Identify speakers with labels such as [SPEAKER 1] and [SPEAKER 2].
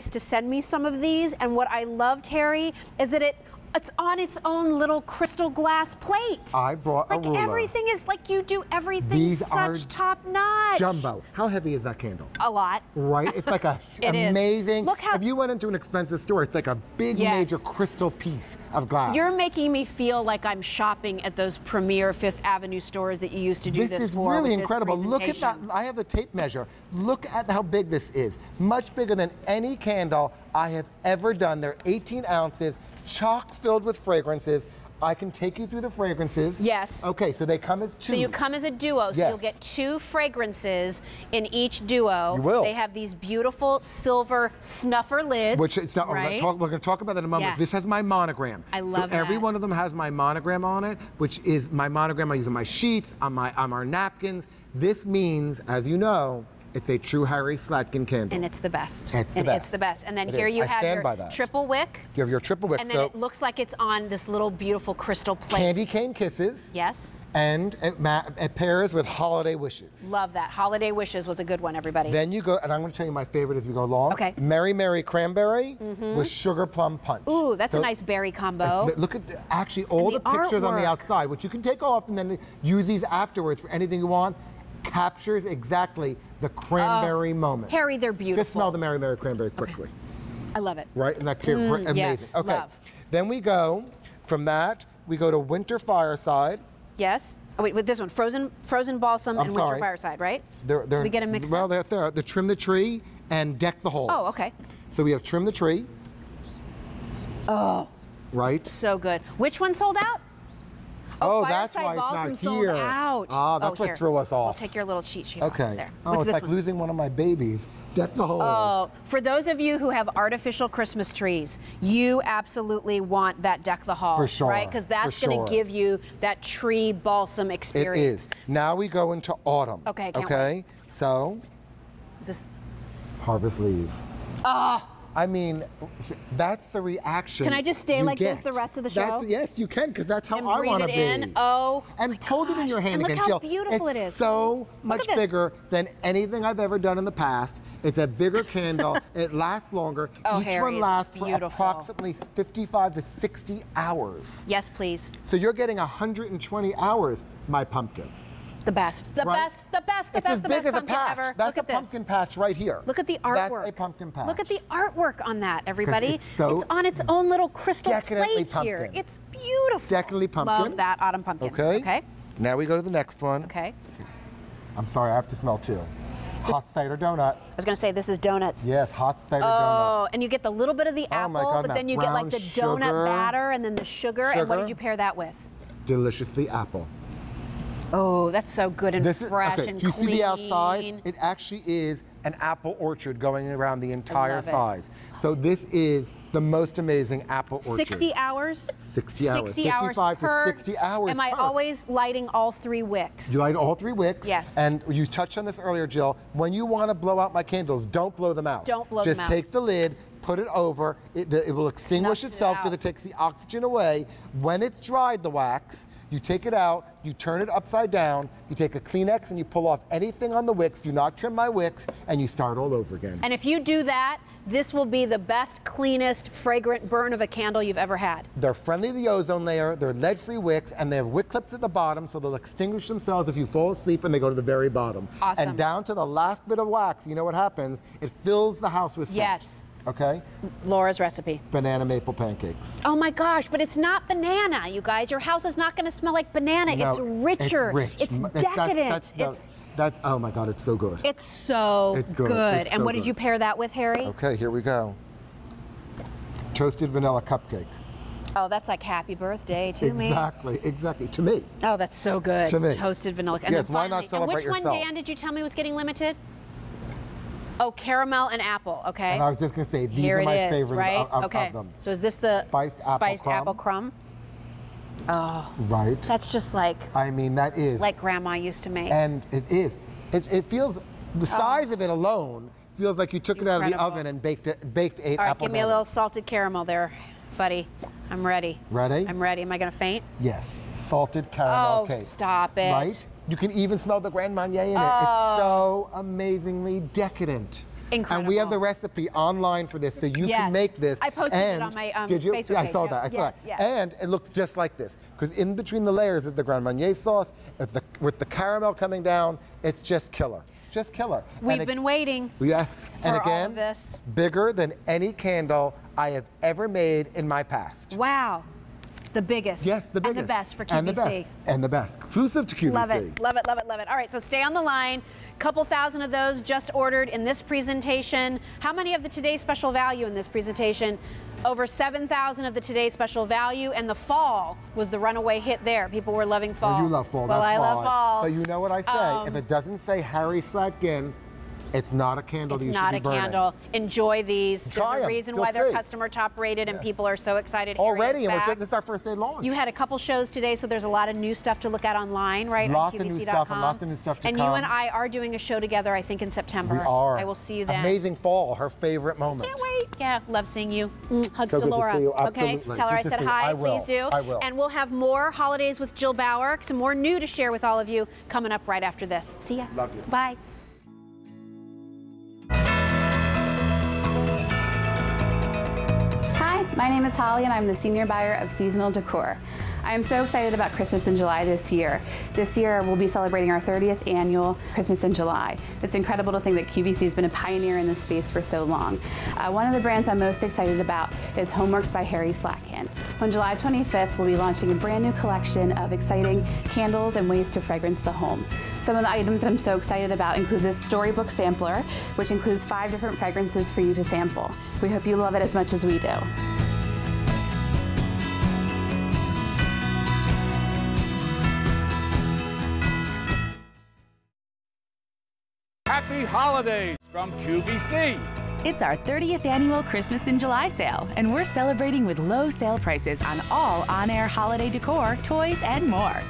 [SPEAKER 1] to send me some of these. And what I loved, Harry, is that it it's on its own little crystal glass plate.
[SPEAKER 2] I brought
[SPEAKER 1] like
[SPEAKER 2] a ruler.
[SPEAKER 1] everything is like you do everything
[SPEAKER 2] These
[SPEAKER 1] such top notch.
[SPEAKER 2] Jumbo. How heavy is that candle?
[SPEAKER 1] A lot.
[SPEAKER 2] Right? It's like a
[SPEAKER 1] It is.
[SPEAKER 2] amazing.
[SPEAKER 1] Look how-
[SPEAKER 2] If you went into an expensive store, it's like a big
[SPEAKER 1] Yes.
[SPEAKER 2] major crystal piece of glass.
[SPEAKER 1] You're making me feel like I'm shopping at those premier Fifth Avenue stores that you used to do
[SPEAKER 2] this,
[SPEAKER 1] this,
[SPEAKER 2] is
[SPEAKER 1] for.
[SPEAKER 2] really
[SPEAKER 1] this
[SPEAKER 2] incredible. Look at that. I have the tape measure. Look at how big this is. Much bigger than any candle I have ever done. They're 18 ounces, chock filled with fragrances. I can take you through the fragrances.
[SPEAKER 1] Yes.
[SPEAKER 2] Okay, so they come as two.
[SPEAKER 1] So you come as a duo, so you'll get two fragrances in each duo.
[SPEAKER 2] You will.
[SPEAKER 1] They have these beautiful silver snuffer lids.
[SPEAKER 2] Which it's not, we're,
[SPEAKER 1] right?
[SPEAKER 2] talk, we're gonna talk about that in a moment.
[SPEAKER 1] Yes.
[SPEAKER 2] This has my monogram.
[SPEAKER 1] I love
[SPEAKER 2] so every one of them has my monogram on it, which is my monogram I use on my sheets, on my on our napkins. This means, as you know, it's a true Harry Slatkin candle.
[SPEAKER 1] and it's the best.
[SPEAKER 2] It's the
[SPEAKER 1] and
[SPEAKER 2] best.
[SPEAKER 1] It's the best. And then
[SPEAKER 2] It
[SPEAKER 1] here
[SPEAKER 2] is.
[SPEAKER 1] you
[SPEAKER 2] I
[SPEAKER 1] have your triple wick.
[SPEAKER 2] you have your triple wick.
[SPEAKER 1] And then
[SPEAKER 2] so
[SPEAKER 1] it looks like it's on this little beautiful crystal plate.
[SPEAKER 2] candy cane kisses.
[SPEAKER 1] Yes.
[SPEAKER 2] And it, it pairs with holiday wishes.
[SPEAKER 1] Love that. Holiday Wishes was a good one, everybody.
[SPEAKER 2] Then you go, and I'm going to tell you my favorite as we go along.
[SPEAKER 1] Okay.
[SPEAKER 2] Mary Mary Cranberry mm-hmm. with sugar plum punch.
[SPEAKER 1] Ooh, that's
[SPEAKER 2] So
[SPEAKER 1] a nice berry combo.
[SPEAKER 2] Look at actually all the,
[SPEAKER 1] the
[SPEAKER 2] pictures on the outside, which you can take off and then use these afterwards for anything you want. Captures exactly the cranberry oh, moment.
[SPEAKER 1] Oh, Harry, they're beautiful.
[SPEAKER 2] Just smell the Mary Mary Cranberry quickly,
[SPEAKER 1] I love it.
[SPEAKER 2] right? And that cute, mm, amazing.
[SPEAKER 1] yes,
[SPEAKER 2] okay.
[SPEAKER 1] love.
[SPEAKER 2] Then we go from that. We go to Winter Fireside.
[SPEAKER 1] Yes. Oh, wait, with this one, frozen, frozen balsam
[SPEAKER 2] I'm
[SPEAKER 1] and winter fireside, right?
[SPEAKER 2] They're, they're,
[SPEAKER 1] we get a mix
[SPEAKER 2] Well, they're, they're the trim the tree and deck the halls.
[SPEAKER 1] Oh, okay.
[SPEAKER 2] So we have trim the tree.
[SPEAKER 1] Oh,
[SPEAKER 2] Right.
[SPEAKER 1] so good. Which one sold out?
[SPEAKER 2] Oh, that's why it's not here.
[SPEAKER 1] out.
[SPEAKER 2] Ah, that's
[SPEAKER 1] oh,
[SPEAKER 2] what
[SPEAKER 1] here.
[SPEAKER 2] threw us off.
[SPEAKER 1] I'll take your little cheat sheet. off
[SPEAKER 2] Okay.
[SPEAKER 1] There.
[SPEAKER 2] Oh,
[SPEAKER 1] What's
[SPEAKER 2] it's like
[SPEAKER 1] one?
[SPEAKER 2] losing one of my babies. Deck the halls.
[SPEAKER 1] Oh, for those of you who have artificial Christmas trees, you absolutely want that deck the hall,
[SPEAKER 2] For sure,
[SPEAKER 1] right? Because that's
[SPEAKER 2] for
[SPEAKER 1] going to give you that tree balsam experience.
[SPEAKER 2] It is. Now we go into autumn.
[SPEAKER 1] Okay,
[SPEAKER 2] Okay. So,
[SPEAKER 1] Is this?
[SPEAKER 2] harvest leaves.
[SPEAKER 1] Oh,
[SPEAKER 2] I mean, that's the reaction.
[SPEAKER 1] Can I just stay like this the rest of the
[SPEAKER 2] That's-
[SPEAKER 1] show?
[SPEAKER 2] yes, you can, because that's how
[SPEAKER 1] and
[SPEAKER 2] I want to be.
[SPEAKER 1] in. Oh,
[SPEAKER 2] and hold it in your hand
[SPEAKER 1] and
[SPEAKER 2] again,
[SPEAKER 1] look
[SPEAKER 2] Jill.
[SPEAKER 1] how beautiful
[SPEAKER 2] it's
[SPEAKER 1] it is.
[SPEAKER 2] so much bigger than anything I've ever done in the past. It's a bigger candle. it lasts longer.
[SPEAKER 1] Oh,
[SPEAKER 2] Each
[SPEAKER 1] Harry,
[SPEAKER 2] one lasts for approximately 55 to 60 hours.
[SPEAKER 1] Yes, please.
[SPEAKER 2] So you're getting 120 hours, my pumpkin.
[SPEAKER 1] The best. The
[SPEAKER 2] right?
[SPEAKER 1] best. The best. The
[SPEAKER 2] it's
[SPEAKER 1] best.
[SPEAKER 2] as
[SPEAKER 1] the
[SPEAKER 2] big
[SPEAKER 1] best
[SPEAKER 2] as a
[SPEAKER 1] pumpkin
[SPEAKER 2] patch.
[SPEAKER 1] ever.
[SPEAKER 2] That's
[SPEAKER 1] Look
[SPEAKER 2] a
[SPEAKER 1] at this.
[SPEAKER 2] pumpkin patch right here.
[SPEAKER 1] Look at the artwork.
[SPEAKER 2] That's a pumpkin patch.
[SPEAKER 1] Look at the artwork on that, everybody.
[SPEAKER 2] it's so
[SPEAKER 1] on its own little crystal plate here. It's beautiful.
[SPEAKER 2] Decadently pumpkin.
[SPEAKER 1] Love that autumn pumpkin.
[SPEAKER 2] Okay.
[SPEAKER 1] Okay.
[SPEAKER 2] Now we go to the next one.
[SPEAKER 1] Okay.
[SPEAKER 2] I'm sorry, I have to smell two. Hot cider donut.
[SPEAKER 1] I was gonna say this is donuts.
[SPEAKER 2] Yes, hot cider
[SPEAKER 1] oh, donuts. Oh, and you get the little bit of the
[SPEAKER 2] Oh
[SPEAKER 1] apple,
[SPEAKER 2] my God,
[SPEAKER 1] but then you get like the
[SPEAKER 2] brown
[SPEAKER 1] donut
[SPEAKER 2] sugar.
[SPEAKER 1] batter and then the sugar. And what did you pair that with?
[SPEAKER 2] Deliciously apple.
[SPEAKER 1] Oh, that's so good and
[SPEAKER 2] This is
[SPEAKER 1] fresh
[SPEAKER 2] okay.
[SPEAKER 1] and
[SPEAKER 2] Do you
[SPEAKER 1] clean.
[SPEAKER 2] see the outside? It actually is an apple orchard going around the entire
[SPEAKER 1] it.
[SPEAKER 2] size. So this is the most amazing apple orchard.
[SPEAKER 1] 60 hours?
[SPEAKER 2] 60 hours.
[SPEAKER 1] 60 hours
[SPEAKER 2] 55 to 60 hours
[SPEAKER 1] Am I
[SPEAKER 2] per.
[SPEAKER 1] always lighting all three wicks?
[SPEAKER 2] You light all three wicks.
[SPEAKER 1] Yes.
[SPEAKER 2] And you touched on this earlier, Jill. When you want to blow out my candles, don't blow them out.
[SPEAKER 1] Don't blow
[SPEAKER 2] Just
[SPEAKER 1] them out.
[SPEAKER 2] take the lid, put it over. It, the- it will extinguish
[SPEAKER 1] Snuffs
[SPEAKER 2] itself because
[SPEAKER 1] out.
[SPEAKER 2] it takes the oxygen away. When it's dried, the wax, you take it out, you turn it upside down, you take a Kleenex and you pull off anything on the wicks. Do not trim my wicks, and you start all over again.
[SPEAKER 1] And if you do that, this will be the best, cleanest, fragrant burn of a candle you've ever had.
[SPEAKER 2] They're friendly to the ozone layer, they're lead-free wicks, and they have wick clips at the bottom, so they'll extinguish themselves if you fall asleep and they go to the very bottom.
[SPEAKER 1] Awesome.
[SPEAKER 2] And down to the last bit of wax, you know what happens? It fills the house with scent.
[SPEAKER 1] Yes.
[SPEAKER 2] Okay?
[SPEAKER 1] Laura's recipe.
[SPEAKER 2] Banana maple pancakes.
[SPEAKER 1] Oh my gosh, but it's not banana, you guys. Your house is not going to smell like banana.
[SPEAKER 2] No,
[SPEAKER 1] it's richer.
[SPEAKER 2] It's rich.
[SPEAKER 1] It's
[SPEAKER 2] M- that's-
[SPEAKER 1] decadent.
[SPEAKER 2] That's, the-
[SPEAKER 1] it's
[SPEAKER 2] that's, oh my God, it's so good.
[SPEAKER 1] it's so
[SPEAKER 2] It's good. It's
[SPEAKER 1] and
[SPEAKER 2] so
[SPEAKER 1] what did you pair that with, Harry?
[SPEAKER 2] Okay, here we go. Toasted vanilla cupcake.
[SPEAKER 1] Oh, that's like happy birthday to me.
[SPEAKER 2] Exactly, exactly. To me.
[SPEAKER 1] Oh, that's so good.
[SPEAKER 2] To me.
[SPEAKER 1] Toasted vanilla. And
[SPEAKER 2] Yes,
[SPEAKER 1] then
[SPEAKER 2] why not
[SPEAKER 1] finally-
[SPEAKER 2] celebrate
[SPEAKER 1] And which
[SPEAKER 2] yourself?
[SPEAKER 1] one, Dan, did you tell me was getting limited? Oh, caramel and apple. Okay.
[SPEAKER 2] And I was just to say, these
[SPEAKER 1] Here
[SPEAKER 2] are my favorite
[SPEAKER 1] right?
[SPEAKER 2] of, of-
[SPEAKER 1] okay.
[SPEAKER 2] of them.
[SPEAKER 1] So is this the
[SPEAKER 2] Spiced apple
[SPEAKER 1] spiced
[SPEAKER 2] crumb.
[SPEAKER 1] apple crumb? Oh,
[SPEAKER 2] Right?
[SPEAKER 1] that's just like
[SPEAKER 2] I mean, that is.
[SPEAKER 1] like grandma used to make.
[SPEAKER 2] And it is. It, it feels, the oh. size of it alone feels like you took it out of the oven and baked it, baked eight
[SPEAKER 1] All right,
[SPEAKER 2] apple
[SPEAKER 1] give me a little salted caramel there, buddy. I'm ready.
[SPEAKER 2] Ready?
[SPEAKER 1] I'm ready. Am I gonna faint?
[SPEAKER 2] Yes, salted caramel
[SPEAKER 1] Oh,
[SPEAKER 2] cake.
[SPEAKER 1] stop it.
[SPEAKER 2] Right? You can even smell the Grand Marnier in it.
[SPEAKER 1] Oh.
[SPEAKER 2] It's so amazingly decadent. Incredible. And we have the recipe online for this, so you
[SPEAKER 1] Yes.
[SPEAKER 2] can make this.
[SPEAKER 1] I posted it on my, um,
[SPEAKER 2] Did you?
[SPEAKER 1] Facebook
[SPEAKER 2] yeah, I saw that. I saw that.
[SPEAKER 1] yes.
[SPEAKER 2] And it looks just like this, because in between the layers is the Grand Marnier sauce, with the, with the caramel coming down, it's just killer. Just killer.
[SPEAKER 1] We've
[SPEAKER 2] ag-
[SPEAKER 1] been waiting.
[SPEAKER 2] Yes, and again,
[SPEAKER 1] this.
[SPEAKER 2] bigger than any candle I have ever made in my past.
[SPEAKER 1] Wow. The biggest.
[SPEAKER 2] Yes, the biggest.
[SPEAKER 1] And the best for QVC.
[SPEAKER 2] And the best. And the best. Exclusive to QVC.
[SPEAKER 1] Love it, love it, love it, love it. All right, so stay on the line. Couple thousand of those just ordered in this presentation. How many of the Today Special Value in this presentation? Over 7,000 of the Today Special Value, and the fall was the runaway hit there. People were loving fall.
[SPEAKER 2] Well, you love fall.
[SPEAKER 1] Well,
[SPEAKER 2] that's
[SPEAKER 1] I love fall.
[SPEAKER 2] But you know what I say?
[SPEAKER 1] Um,
[SPEAKER 2] if it doesn't say Harry Slatkin, it's not a candle
[SPEAKER 1] It's
[SPEAKER 2] you
[SPEAKER 1] not a
[SPEAKER 2] burning.
[SPEAKER 1] candle. Enjoy these.
[SPEAKER 2] Try
[SPEAKER 1] There's a reason why they're
[SPEAKER 2] see.
[SPEAKER 1] customer top rated, and
[SPEAKER 2] Yes.
[SPEAKER 1] people are so excited.
[SPEAKER 2] Already, and just, this is our first day launch.
[SPEAKER 1] You had a couple shows today, so there's a lot of new stuff to look at online, right?
[SPEAKER 2] Lots
[SPEAKER 1] on
[SPEAKER 2] of new stuff and lots of new stuff to
[SPEAKER 1] And
[SPEAKER 2] come.
[SPEAKER 1] And you and I are doing a show together, I think, in September.
[SPEAKER 2] we are.
[SPEAKER 1] I will see you then.
[SPEAKER 2] Amazing fall, her favorite moment.
[SPEAKER 1] Can't wait. Yeah, love seeing you. Mm, Hugs
[SPEAKER 2] So
[SPEAKER 1] to
[SPEAKER 2] to
[SPEAKER 1] Laura.
[SPEAKER 2] you.
[SPEAKER 1] Okay, tell her
[SPEAKER 2] Good
[SPEAKER 1] I said hi.
[SPEAKER 2] I.
[SPEAKER 1] Please do.
[SPEAKER 2] I will.
[SPEAKER 1] And we'll have more holidays with Jill Bauer, some more new to share with all of you coming up right after this. See ya.
[SPEAKER 2] Love you.
[SPEAKER 1] Bye.
[SPEAKER 3] My name is Holly and I'm the senior buyer of seasonal decor. I am so excited about Christmas in July this year. This year we'll be celebrating our 30th annual Christmas in July. It's incredible to think that QVC has been a pioneer in this space for so long. Uh, one of the brands I'm most excited about is HomeWorx by Harry Slatkin. On July 25th, we'll be launching a brand new collection of exciting candles and ways to fragrance the home. Some of the items that I'm so excited about include this storybook sampler, which includes five different fragrances for you to sample. We hope you love it as much as we do.
[SPEAKER 4] Happy holidays from QVC.
[SPEAKER 5] It's our 30th annual Christmas in July sale, and we're celebrating with low sale prices on all on air holiday decor, toys, and more.